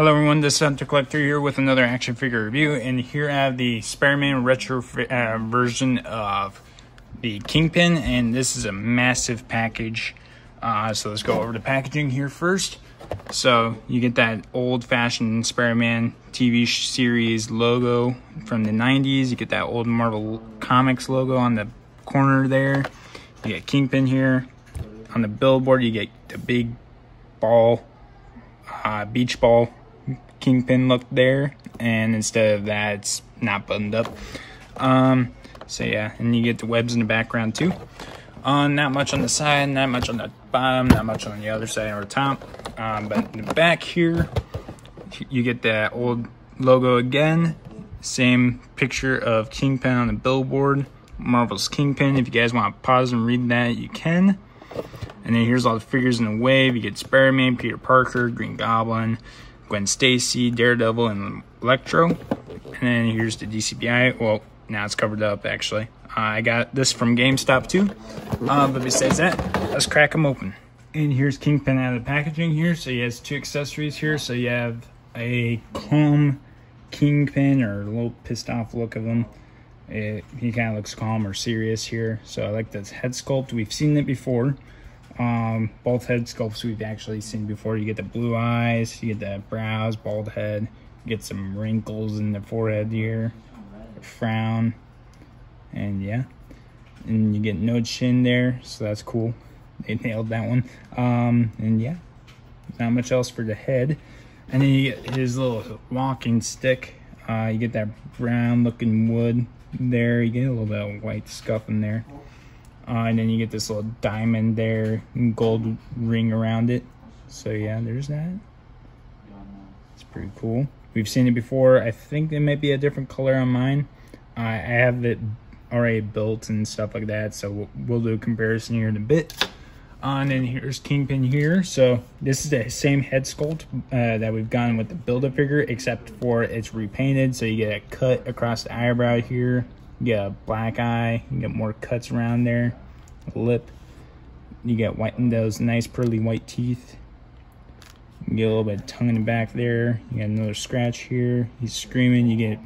Hello everyone, this is Hunter Collector here with another action figure review, and here I have the Spider-Man retro uh, version of the Kingpin, and this is a massive package. Uh, so let's go over the packaging here first. So you get that old-fashioned Spider-Man TV series logo from the 90s. You get that old Marvel Comics logo on the corner there. You get Kingpin here. On the billboard, you get the big ball, uh, beach ball Kingpin look there. And instead of that, it's not buttoned up. Um, so yeah, and you get the webs in the background too. Uh, not much on the side, not much on the bottom, not much on the other side or top. Um, but in the back here, you get that old logo again. Same picture of Kingpin on the billboard. Marvel's Kingpin. If you guys want to pause and read that, you can. And then here's all the figures in the wave. You get Spider-Man, Peter Parker, Green Goblin, Gwen Stacy, Daredevil, and Electro. And then here's the DCPI. Well, now it's covered up, actually. Uh, I got this from GameStop, too. Uh, but besides that, let's crack them open. And here's Kingpin out of the packaging here. So he has two accessories here. So you have a calm Kingpin or a little pissed off look of him. It, he kind of looks calm or serious here. So I like this head sculpt. We've seen it before. Um, both head sculpts we've actually seen before. You get the blue eyes, you get the brows, bald head, you get some wrinkles in the forehead here, frown, and yeah. And you get no chin there, so that's cool. They nailed that one. Um, and yeah, not much else for the head. And then you get his little walking stick. Uh, you get that brown looking wood there. You get a little bit of white scuff in there. Uh, and then you get this little diamond there, gold ring around it. So yeah, there's that. It's pretty cool. We've seen it before. I think it might be a different color on mine. I have it already built and stuff like that, so we'll, do a comparison here in a bit. Uh, and then here's Kingpin here. So this is the same head sculpt uh, that we've gotten with the Build-A-Figure, except for it's repainted. So you get a cut across the eyebrow here. You get a black eye. You get more cuts around there. Lip. You get white those nice pearly white teeth. You get a little bit of tongue in the back there. You got another scratch here. He's screaming. You get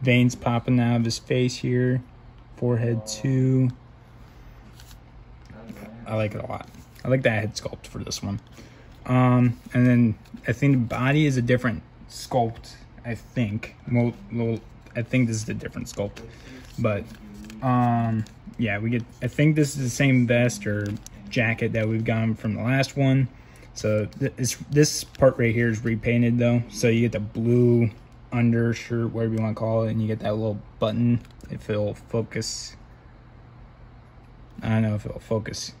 veins popping out of his face here. Forehead too. I like it a lot. I like that head sculpt for this one. Um, and then I think the body is a different sculpt. I think. Well, well, I think this is a different sculpt, but um, yeah, we get. I think this is the same vest or jacket that we've gotten from the last one. So this this part right here is repainted though. So you get the blue undershirt, whatever you want to call it, and you get that little button if it'll focus. I don't know if it'll focus.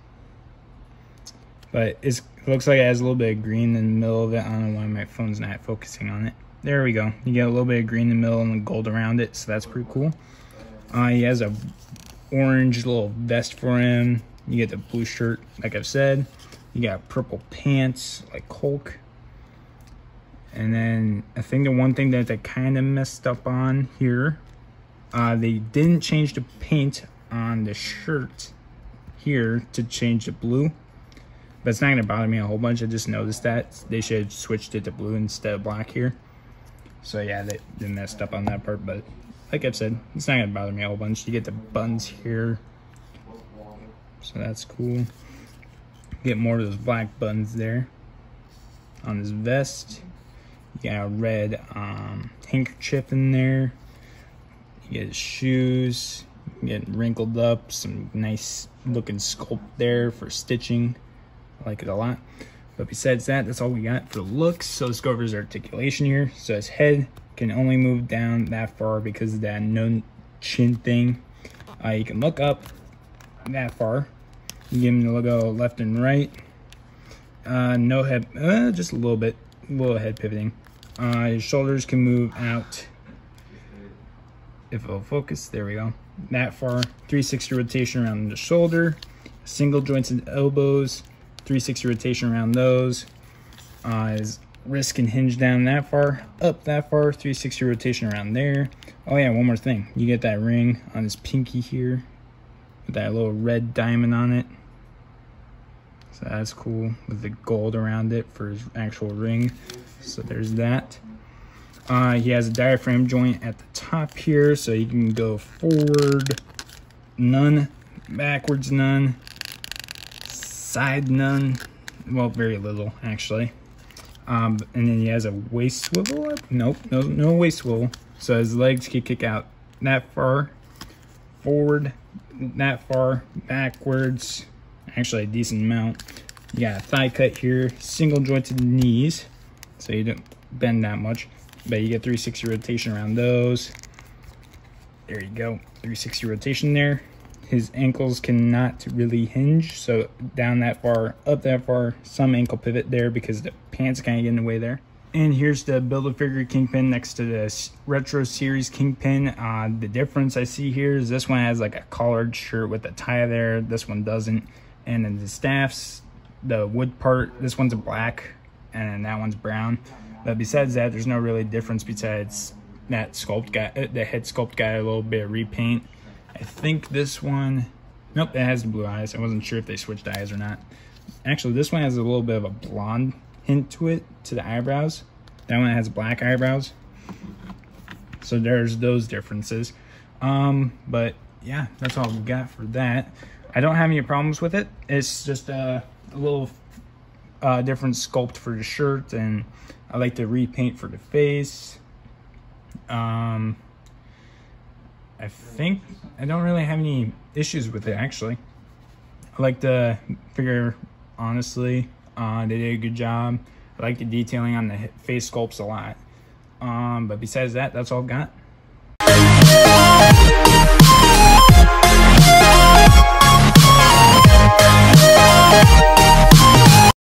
But it looks like it has a little bit of green in the middle of it. I don't know why my phone's not focusing on it. There we go. You get a little bit of green in the middle and gold around it, so that's pretty cool. Uh, he has a orange little vest for him. You get the blue shirt, like I've said. You got purple pants, like Hulk. And then I think the one thing that they kind of messed up on here, uh, they didn't change the paint on the shirt here to change the blue. But it's not going to bother me a whole bunch. I just noticed that. They should have switched it to blue instead of black here. So yeah, they, they messed up on that part. But like I've said, it's not to bother me a whole bunch. You get the buttons here. So that's cool. Get more of those black buttons there. On his vest. You got a red um, handkerchief in there. You get his shoes. Getting wrinkled up. Some nice looking sculpt there for stitching. I like it a lot. But besides that, that's all we got for the looks. So let's go over his articulation here. So his head can only move down that far because of that no chin thing. Uh, you can look up that far. You give him the logo left and right. Uh, no head, uh, just a little bit, a little head pivoting. Uh, his shoulders can move out. If it'll focus, there we go. That far. 360 rotation around the shoulder. Single joints and elbows. 360 rotation around those. Uh, wrist can hinge down that far, up that far, 360 rotation around there. Oh yeah, one more thing. You get that ring on his pinky here with that little red diamond on it. So that's cool with the gold around it for his actual ring. So there's that. Uh, he has a diaphragm joint at the top here, so you can go forward, none, backwards, none, side, none. Well, very little, actually. Um, and then he has a waist swivel. Nope, no, no waist swivel. So his legs can kick out that far, forward, that far, backwards. Actually, a decent amount. You got a thigh cut here, single jointed knees, so you don't bend that much but you get 360 rotation around those. There you go, 360 rotation there. His ankles cannot really hinge, so down that far, up that far, some ankle pivot there because the pants kind of get in the way there. And here's the Build-A-Figure Kingpin next to the Retro Series Kingpin. Uh, the difference I see here is this one has like a collared shirt with a tie there. This one doesn't. And then the staffs, the wood part, this one's black and that one's brown. But besides that, there's no really difference besides that sculpt guy, uh, the head sculpt guy, a little bit of repaint. I think this one, nope, it has the blue eyes. I wasn't sure if they switched eyes or not. Actually, this one has a little bit of a blonde hint to it, to the eyebrows. That one has black eyebrows. So there's those differences. Um, but yeah, that's all we got for that. I don't have any problems with it. It's just uh, a little uh, different sculpt for the shirt and I like to repaint for the face. Um, I think I don't really have any issues with it actually. I like the figure, honestly. Uh, they did a good job. I like the detailing on the face sculpts a lot. Um, but besides that, that's all I've got.